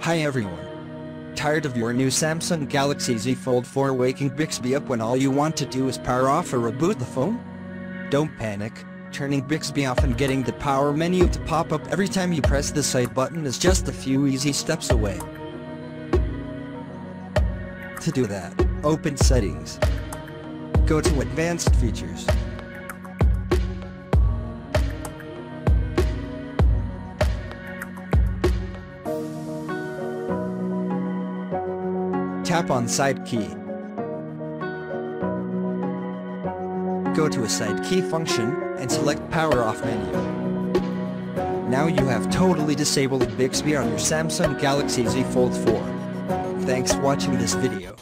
Hi everyone. Tired of your new Samsung Galaxy Z Fold 4 waking Bixby up when all you want to do is power off or reboot the phone? Don't panic. Turning Bixby off and getting the power menu to pop up every time you press the side button is just a few easy steps away. To do that, open Settings. Go to Advanced Features. Tap on Side Key. Go to a Side Key function, and select Power Off menu. Now you have totally disabled Bixby on your Samsung Galaxy Z Fold 4. Thanks for watching this video.